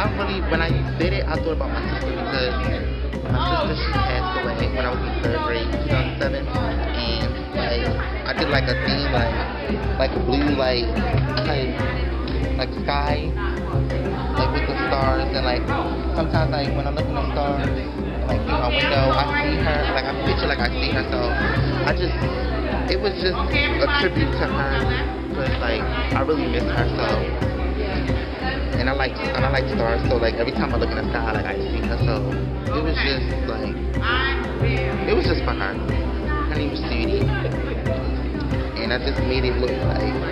I really, when I did it, I thought about my sister because my sister, she passed away when I was in third grade, 2007. And, like, I did, like, a theme, like, like blue, like, like, like sky, like, with the stars. And, like, sometimes, like, when I look at the stars, like, through my window, I see her, like, I picture, like, I see her. So, I just, it was just a tribute to her. Because, like, I really miss her, so and I like and I like stars. So like every time I look in the sky, like I see her. So it was just like it was just for her. Her name was Sudie, and I just made it look like.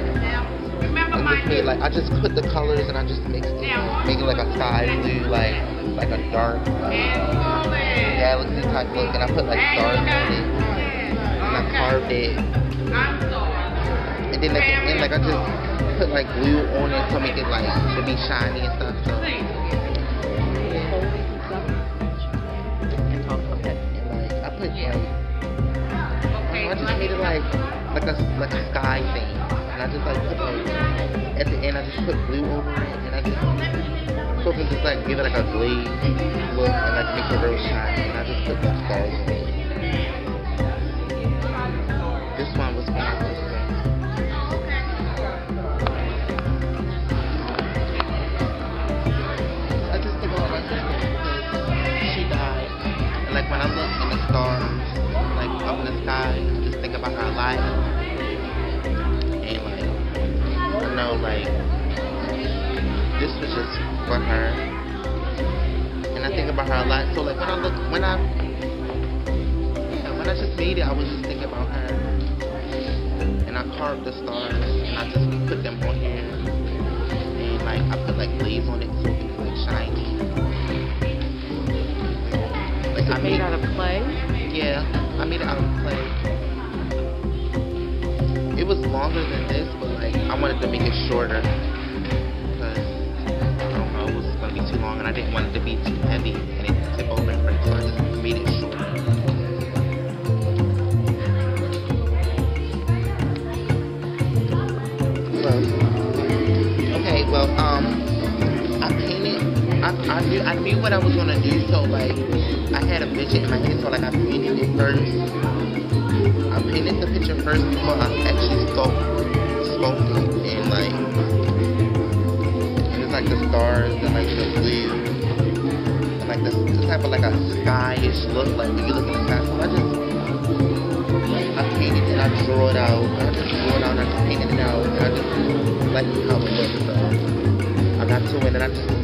I just made like I just put the colors and I just mixed it, make it like a sky blue, like like a dark uh, like, galaxy type look, and I put like stars on it, and I carved it, and then the end like I just put like glue on it to make it like to be shiny and stuff. So. And like I put like I just made it like like a like a sky thing, and I just like put like at the end I just put glue over it, and I just so it just like give it like a glaze look and like make it real shiny, and I just put the stars on it. When I look in the stars, like up in the sky, I just think about her life. And like, I know like, this was just for her. And I think about her a lot. So like when I look, when I, when I just made it, I was just thinking about her. And I carved the stars, and I just put them on here. Made it clay. It was longer than this, but like I wanted to make it shorter I, I knew I knew what I was gonna do, so like I had a vision in my head, so like I painted it first. I painted the picture first before I actually sculpt sculpted and like and it's like the stars and like the blue and like the, the type of like a skyish look like when you look in the sky. So I just I painted it, I drew it out, I just drew it out, and I just painted it out, and I just like how it looks. So I got to it, and I just